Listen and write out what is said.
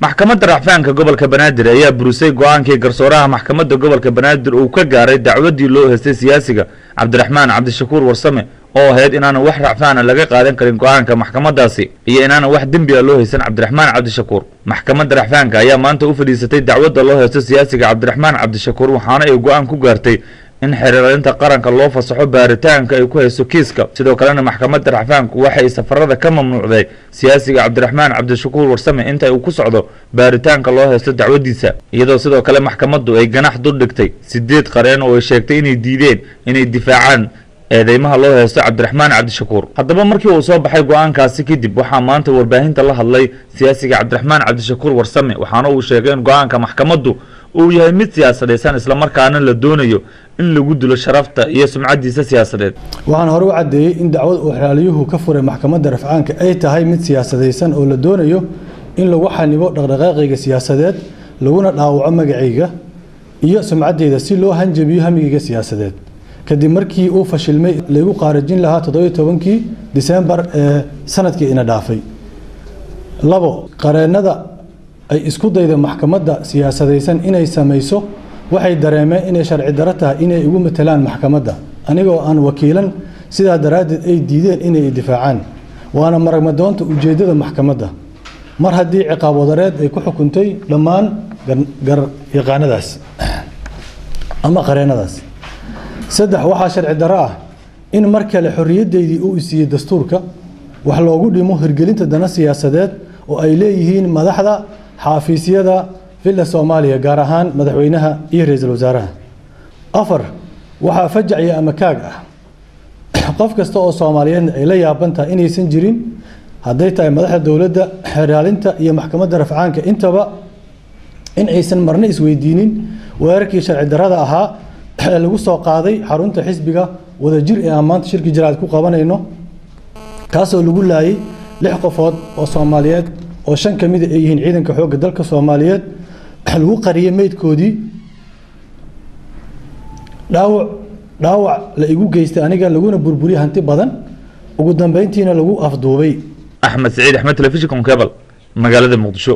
maxkamadda racfaanka gobolka banaadir ayaa burisay go'aankii garsooraha maxkamadda gobolka banaadir uu ka gaaray dacwaddii loo heystay siyaasiga cabdiraxmaan cabdishakuur warsame oo ahayd inaanan wax racfaana laga qaadan karin go'aanka maxkamaddaasi iyo inaanan wax dembi a loo haysan cabdiraxmaan cabdishakuur. Maxkamadda racfaanka ayaa maanta u fadhiisatay dacwadda loo haysto siyaasiga cabdiraxmaan cabdishakuur waxaana ay go'aan ku gaartay in xeerlalinta qaranka loo fasaxo baaritaanka ay ku hayso kiiska. Sidoo kalena maxkamadda racfaanku waxay safarada ka mamnuucday siyaasiga cabdiraxmaan cabdishakuur warsame inta uu ku socdo baaritaanka loo haysto dacwaddiisa iyadoo sidoo kale maxkamaddu ay ganax duldhigtay sideed qareen oo ay sheegtay inay diideen inay difaacaan eedeymaha loo haysto cabdiraxmaan cabdishakuur. Haddaba markii uu soo baxay go'aankaasi kadib waxaa maanta warbaahinta la hadlay siyaasiga cabdiraxmaan cabdishakuur warsame waxaana uu sheegay in go'aanka maxkamaddu uu yahay mid siyaasadaysan islamarkaana la doonayo in lagu dilo sharafta iyo sumcaddiisa siyaasadeed. Waxaan hore u caddeeyey in dacwad uu xeraaliyuhu ka furay maxkamadda rafcaanka ay tahay mid siyaasadaysan oo la doonayo in lagu xanibo dhaqdhaqaaqayga siyaasadeed laguna dhaawaco magacayga iyo sumcaddeyda si loo hanjabiyo hamigayga siyaasadeed kadib markii uu fashilmay laygu qaarajin lahaa toddobiyo tobankii disembar ee sannadkii ina dhaafay. Labo qareennada ay isku dayda maxkamadda siyaasadaysan inay samayso waxay dareemeen inay sharci daro tahay inay igu matalaan maxkamadda anigoo aan wakiilan. Sidaa daraaddeed ay diideen inay difaacaan waana maragmadoonta ujeeddada maxkamadda. Mar haddii ciqaab wadareed ay ku xukuntay dhammaan garyaqaanadaas ama qareennadaas saddex waxaa sharci daro ah in mar kale xorriyaddeydii uu isiiyey dastuurka wax loogu dhimo hirgelinta dana siyaasadeed oo ay leeyihiin madaxda xaafiisyada villa soomaaliya gaar ahaan madaxweynaha iyo ra'iisul wasaaraha. Afar waxaa fajacya ama kaag ah. Qof kasta oo soomaaliyeedna ay la yaaban tahay inaysan jirin hadday tahay madaxda dowladda xeraalinta iyo maxkamadda rafcaanka intaba in aysan marna isweydiinin weerarkii sharci darada ahaa lagu soo qaaday xarunta xisbiga wadajir ee aan maanta shirki jaraad ku qabanayno kaasoo lagu laayay lix qofood oo soomaaliyeed oo shan ka mida ay yihiin ciidanka xoogga dalka soomaaliyeed. Lagu qariyey meydkoodii. Dhaawac dhaawac la igu geystay aniga laguna burburiyey hanti badan. Ugu dambeyntiina lagu afduubay. Axmed saciid axmed telefishinka cable magaalada muqdisho